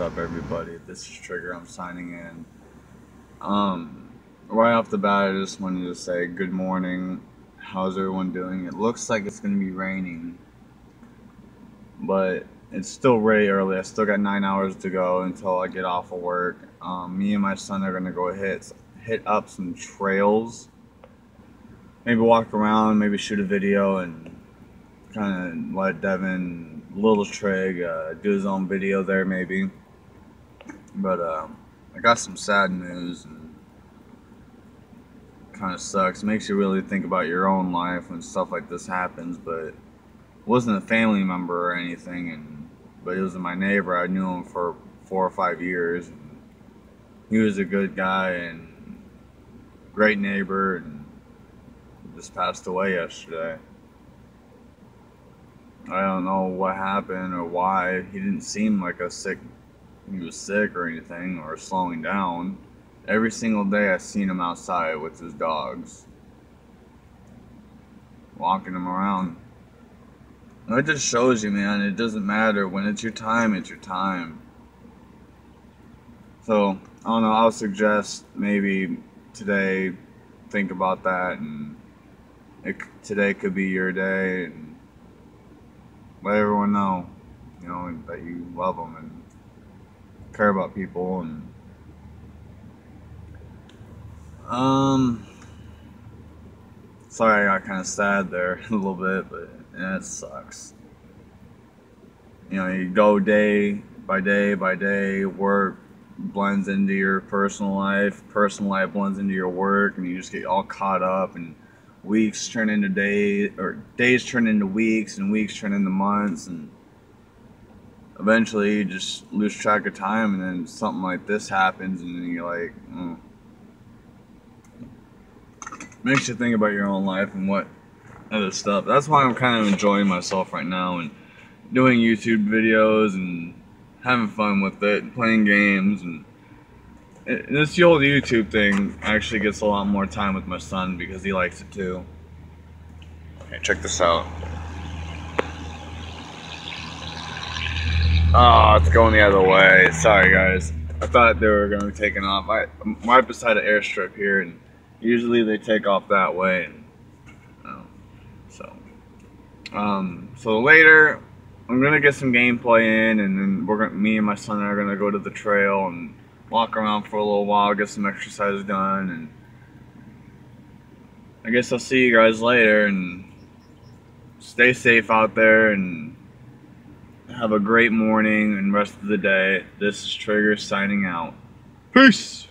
up, everybody? This is Trigger. I'm signing in. Um, right off the bat, I just wanted to say good morning. How's everyone doing? It looks like it's going to be raining, but it's still really early. I still got nine hours to go until I get off of work. Um, me and my son are going to go hit hit up some trails. Maybe walk around, maybe shoot a video, and kind of let Devin Little Trig uh, do his own video there maybe. But um, I got some sad news and kind of sucks. Makes you really think about your own life when stuff like this happens. But wasn't a family member or anything, and but it was my neighbor. I knew him for four or five years. And he was a good guy and great neighbor, and just passed away yesterday. I don't know what happened or why. He didn't seem like a sick, he was sick or anything or slowing down. Every single day I seen him outside with his dogs. Walking them around. And it just shows you, man, it doesn't matter. When it's your time, it's your time. So, I don't know, I'll suggest maybe today think about that and it, today could be your day and let everyone know, you know, that you love them and care about people and um sorry I got kind of sad there a little bit but yeah, it sucks. You know you go day by day by day work blends into your personal life personal life blends into your work and you just get all caught up and weeks turn into days or days turn into weeks and weeks turn into months and eventually you just lose track of time and then something like this happens and then you're like mm. makes you think about your own life and what other stuff that's why i'm kind of enjoying myself right now and doing youtube videos and having fun with it and playing games and this the old YouTube thing actually gets a lot more time with my son because he likes it too. Okay, check this out. Oh, it's going the other way. Sorry, guys. I thought they were going to be taking off. I, I'm right beside an airstrip here, and usually they take off that way. And, oh, so, um, so later, I'm gonna get some gameplay in, and then we're gonna, me and my son are gonna go to the trail and walk around for a little while, get some exercise done, and I guess I'll see you guys later, and stay safe out there, and have a great morning and rest of the day. This is Trigger signing out. Peace!